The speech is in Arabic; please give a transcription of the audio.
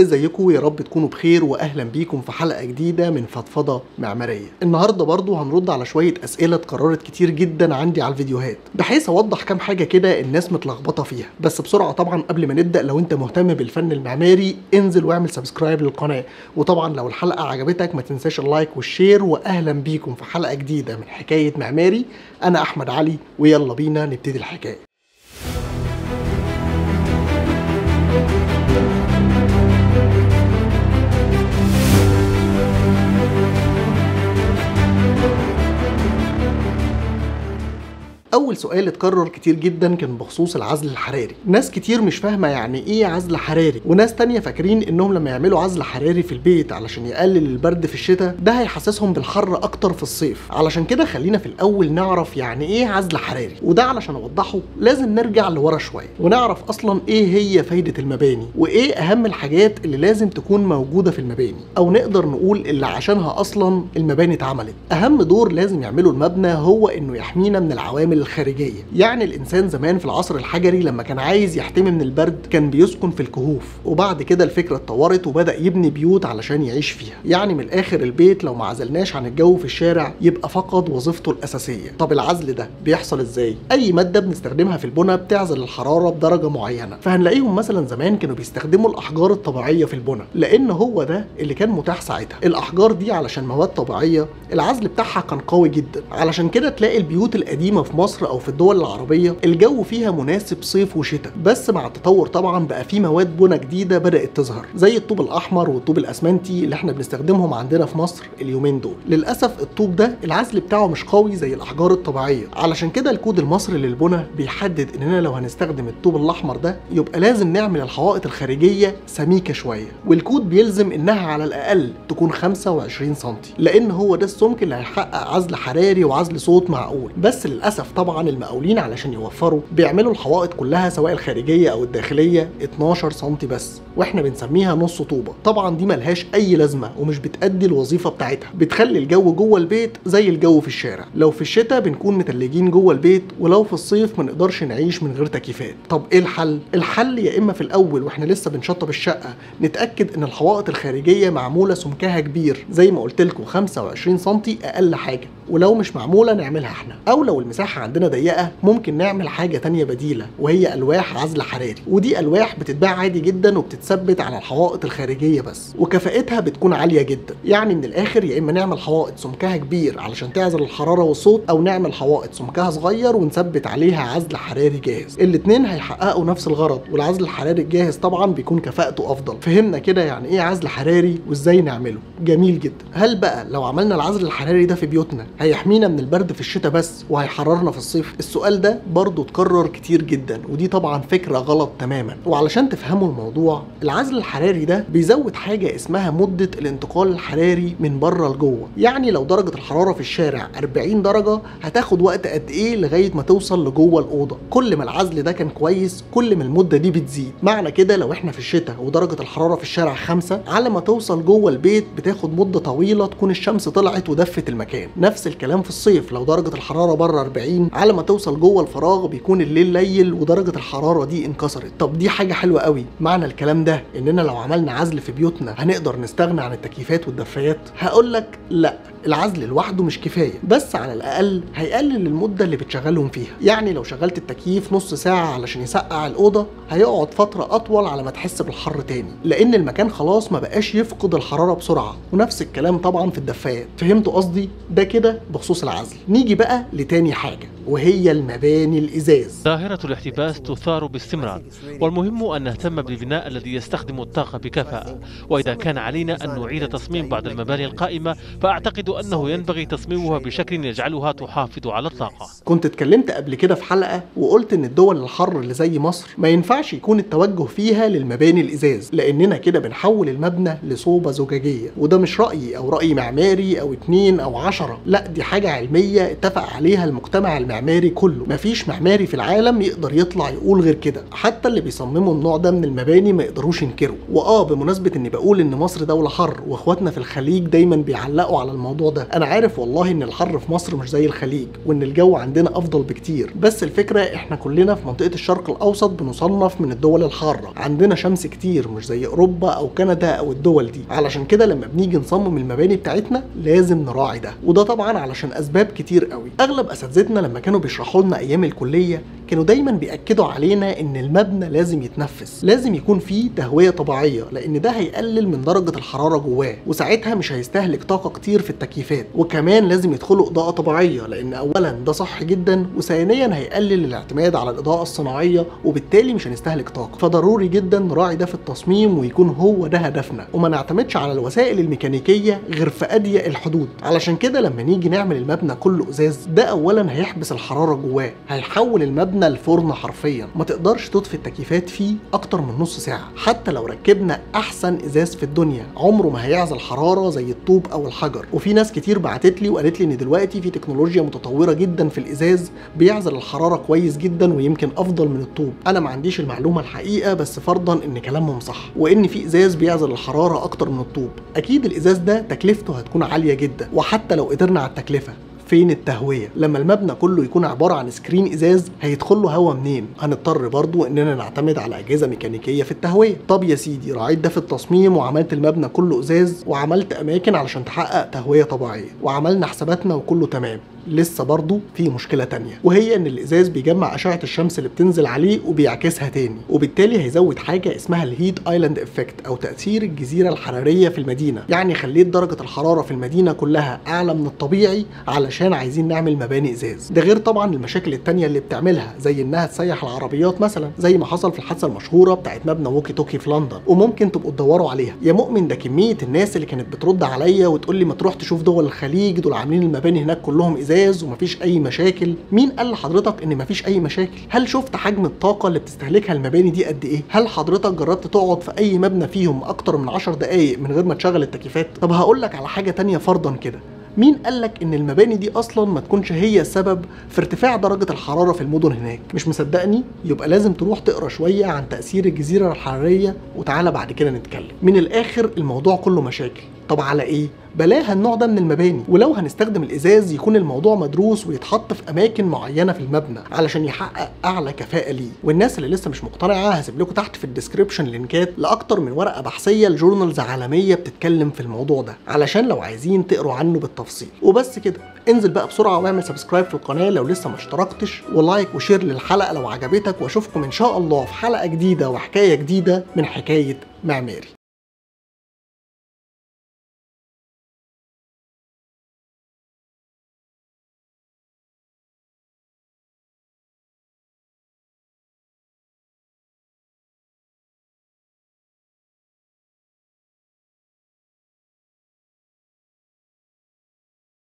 ازيكم يا رب تكونوا بخير واهلا بيكم في حلقة جديدة من فضفضة معمارية. النهارده برضو هنرد على شوية أسئلة اتكررت كتير جدا عندي على الفيديوهات بحيث أوضح كام حاجة كده الناس متلخبطة فيها. بس بسرعة طبعا قبل ما نبدأ لو أنت مهتم بالفن المعماري انزل واعمل subscribe للقناة. وطبعا لو الحلقة عجبتك ما تنساش ال like وال share واهلا بيكم في حلقة جديدة من حكاية معماري. أنا أحمد علي ويلا بينا نبتدي الحكاية. أول سؤال اتكرر كتير جدا كان بخصوص العزل الحراري. ناس كتير مش فاهمة يعني إيه عزل حراري. وناس تانية فاكرين إنهم لما يعملوا عزل حراري في البيت علشان يقلل البرد في الشتاء ده هيحسسهم بالحر أكتر في الصيف. علشان كده خلينا في الأول نعرف يعني إيه عزل حراري. وده علشان أوضحه لازم نرجع لورا شوية. ونعرف أصلا إيه هي فايدة المباني. وإيه أهم الحاجات اللي لازم تكون موجودة في المباني. أو نقدر نقول اللي عشانها أصلا المباني اتعملت. أهم دور لازم يعمله المبنى هو إنه يحمينا من العوامل الخارجية. يعني الإنسان زمان في العصر الحجري لما كان عايز يحتمي من البرد كان بيسكن في الكهوف. وبعد كده الفكرة اتطورت وبدأ يبني بيوت علشان يعيش فيها. يعني من الآخر البيت لو ما عزلناش عن الجو في الشارع يبقى فقد وظيفته الأساسية. طب العزل ده بيحصل إزاي؟ أي مادة بنستخدمها في البناء بتعزل الحرارة بدرجة معينة. فهنلاقيهم مثلا زمان كانوا بيستخدموا الأحجار الطبيعية في البناء لأن هو ده اللي كان متاح ساعتها. الأحجار دي علشان مواد طبيعية العزل بتاعها كان قوي جدا. علشان كده تلاقي البيوت القديمة في مصر في الدول العربية الجو فيها مناسب صيف وشتاء بس مع التطور طبعا بقى في مواد بناء جديدة بدأت تظهر زي الطوب الأحمر والطوب الأسمنتي اللي إحنا بنستخدمهم عندنا في مصر اليومين دول. للأسف الطوب ده العزل بتاعه مش قوي زي الأحجار الطبيعية. علشان كده الكود المصري للبناء بيحدد إننا لو هنستخدم الطوب الأحمر ده يبقى لازم نعمل الحوائط الخارجية سميكة شوية والكود بيلزم إنها على الأقل تكون 25 سم لأن هو ده السمك اللي هيحقق عزل حراري وعزل صوت معقول. بس للأسف طبعا المقاولين علشان يوفروا بيعملوا الحوائط كلها سواء الخارجية أو الداخلية 12 سم بس وإحنا بنسميها نص طوبة. طبعا دي ملهاش أي لازمة ومش بتأدي الوظيفة بتاعتها. بتخلي الجو جوه البيت زي الجو في الشارع. لو في الشتاء بنكون متلجين جوه البيت ولو في الصيف ما نقدرش نعيش من غير تكييفات. طب إيه الحل؟ الحل يا إما في الأول وإحنا لسه بنشطب الشقة نتأكد إن الحوائط الخارجية معمولة سمكها كبير زي ما قلت لكم 25 سم أقل حاجة ولو مش معمولة نعملها إحنا. أو لو المساحة عندنا ضيقه ممكن نعمل حاجة تانية بديلة وهي ألواح عزل حراري. ودي ألواح بتتباع عادي جدا وبتتثبت على الحوائط الخارجية بس. وكفاءتها بتكون عالية جدا. يعني من الآخر يا إما نعمل حوائط سمكها كبير علشان تعزل الحرارة والصوت أو نعمل حوائط سمكها صغير ونثبت عليها عزل حراري جاهز. الاثنين هيحققوا نفس الغرض والعزل الحراري الجاهز طبعا بيكون كفاءته أفضل. فهمنا كده يعني إيه عزل حراري وإزاي نعمله. جميل جدا. هل بقى لو عملنا العزل الحراري ده في بيوتنا هيحمينا من البرد في الشتاء بس وهيحررنا في الصيف؟ السؤال ده برضه اتكرر كتير جدا ودي طبعا فكرة غلط تماما. وعلشان تفهموا الموضوع العزل الحراري ده بيزود حاجة اسمها مدة الانتقال الحراري من بره لجوه. يعني لو درجة الحرارة في الشارع 40 درجة هتاخد وقت قد إيه لغاية ما توصل لجوه الأوضة؟ كل ما العزل ده كان كويس كل ما المدة دي بتزيد. معنى كده لو إحنا في الشتاء ودرجة الحرارة في الشارع 5 على ما توصل جوه البيت بتاخد مدة طويلة تكون الشمس طلعت ودفت المكان. نفس الكلام في الصيف لو درجة الحرارة بره 40 على ما توصل جوه الفراغ بيكون الليل ليل ودرجة الحرارة دي انكسرت. طب دي حاجة حلوة قوي. معنى الكلام ده إننا لو عملنا عزل في بيوتنا هنقدر نستغنى عن التكييفات والدفايات؟ هقول لك لا العزل لوحده مش كفاية بس على الأقل هيقلل المدة اللي بتشغلهم فيها. يعني لو شغلت التكييف نص ساعة علشان يسقع الأوضة هيقعد فترة أطول على ما تحس بالحر تاني لأن المكان خلاص ما بقاش يفقد الحرارة بسرعة. ونفس الكلام طبعا في الدفايات. فهمتوا قصدي؟ ده كده بخصوص العزل. نيجي بقى لتاني حاجة. وهي المباني الإزاز. ظاهرة الاحتباس تثار باستمرار والمهم أن نهتم بالبناء الذي يستخدم الطاقة بكفاءة وإذا كان علينا أن نعيد تصميم بعض المباني القائمة فأعتقد أنه ينبغي تصميمها بشكل يجعلها تحافظ على الطاقة. كنت اتكلمت قبل كده في حلقة وقلت إن الدول الحر اللي زي مصر ما ينفعش يكون التوجه فيها للمباني الإزاز لأننا كده بنحول المبنى لصوبة زجاجية. وده مش رايي أو رأي معماري أو اتنين أو عشرة. لأ دي حاجة علمية اتفق عليها المجتمع المعماري. كله. مفيش معماري في العالم يقدر يطلع يقول غير كده. حتى اللي بيصمموا النوع ده من المباني ما يقدروش ينكروا. وآه بمناسبة إني بقول إن مصر دولة حر وإخواتنا في الخليج دايما بيعلقوا على الموضوع ده أنا عارف والله إن الحر في مصر مش زي الخليج وإن الجو عندنا أفضل بكتير. بس الفكرة إحنا كلنا في منطقة الشرق الأوسط بنصنف من الدول الحارة. عندنا شمس كتير مش زي أوروبا أو كندا أو الدول دي. علشان كده لما بنيجي نصمم المباني بتاعتنا لازم نراعي ده. وده طبعا علشان أسباب كتير قوي. أغلب أساتذتنا لما كانوا بيشرحوا لنا أيام الكلية كانوا دايما بيأكدوا علينا إن المبنى لازم يتنفس لازم يكون فيه تهوية طبيعية لأن ده هيقلل من درجة الحرارة جواه وساعتها مش هيستهلك طاقة كتير في التكييفات وكمان لازم يدخلوا إضاءة طبيعية لأن اولا ده صح جدا وثانيا هيقلل الاعتماد على الإضاءة الصناعية وبالتالي مش هنستهلك طاقة. فضروري جدا نراعي ده في التصميم ويكون هو ده هدفنا. وما نعتمدش على الوسائل الميكانيكية غير في أضيق الحدود. علشان كده لما نيجي نعمل المبنى كله إزاز ده اولا هيحبس الحرارة جواه هيحول المبنى لفرن حرفيا. ما تقدرش تطفي التكييفات فيه أكتر من نص ساعة. حتى لو ركبنا أحسن إزاز في الدنيا عمره ما هيعزل حراره زي الطوب أو الحجر. وفي ناس كتير بعتت لي وقالت لي إن دلوقتي في تكنولوجيا متطورة جدا في الإزاز بيعزل الحرارة كويس جدا ويمكن أفضل من الطوب. أنا ما عنديش المعلومة الحقيقة بس فرضا إن كلامهم صح. وإن في إزاز بيعزل الحرارة أكتر من الطوب. أكيد الإزاز ده تكلفته هتكون عالية جدا وحتى لو قدرنا على التكلفة. فين التهوية؟ لما المبنى كله يكون عبارة عن سكرين إزاز هيدخل له هوا منين؟ هنضطر برضو إننا نعتمد على أجهزة ميكانيكية في التهوية. طب يا سيدي راعيت ده في التصميم وعملت المبنى كله إزاز وعملت أماكن علشان تحقق تهوية طبيعية وعملنا حساباتنا وكله تمام. لسه برضه في مشكلة تانية وهي إن الإزاز بيجمع أشعة الشمس اللي بتنزل عليه وبيعكسها تاني وبالتالي هيزود حاجة اسمها ال heat island effect أو تأثير الجزيرة الحرارية في المدينة يعني خليت درجة الحرارة في المدينة كلها أعلى من الطبيعي علشان عايزين نعمل مباني إزاز. ده غير طبعا المشاكل التانية اللي بتعملها زي إنها تسيح العربيات مثلا زي ما حصل في الحادثة المشهورة بتاعت مبنى ووكي توكي في لندن وممكن تبقوا تدوروا عليها. يا مؤمن ده كمية الناس اللي كانت بترد عليا وتقول لي ما تروح تشوف دول الخليج دول عاملين المباني هناك كلهم إزاز؟ ومفيش أي مشاكل. مين قال لحضرتك إن مفيش أي مشاكل؟ هل شفت حجم الطاقة اللي بتستهلكها المباني دي قد إيه؟ هل حضرتك جربت تقعد في أي مبنى فيهم أكتر من 10 دقائق من غير ما تشغل التكييفات؟ طب هقول لك على حاجة تانية فرضا كده. مين قالك إن المباني دي أصلا ما تكونش هي السبب في ارتفاع درجة الحرارة في المدن هناك؟ مش مصدقني؟ يبقى لازم تروح تقرأ شوية عن تأثير الجزيرة الحرارية وتعالى بعد كده نتكلم. من الآخر الموضوع كله مشاكل. طب على إيه؟ بلاها النوع ده من المباني ولو هنستخدم الإزاز يكون الموضوع مدروس ويتحط في أماكن معينة في المبنى علشان يحقق أعلى كفاءة ليه. والناس اللي لسه مش مقتنعة هسيب لكم تحت في ال description لينكات لأكتر من ورقة بحثية ل journals عالمية بتتكلم في الموضوع ده علشان لو عايزين تقروا عنه بالتفصيل. وبس كده انزل بقى بسرعة واعمل subscribe في القناة لو لسه ما اشتركتش و like و share للحلقة لو عجبتك وأشوفكم إن شاء الله في حلقة جديدة وحكاية جديدة من حكاية معماري.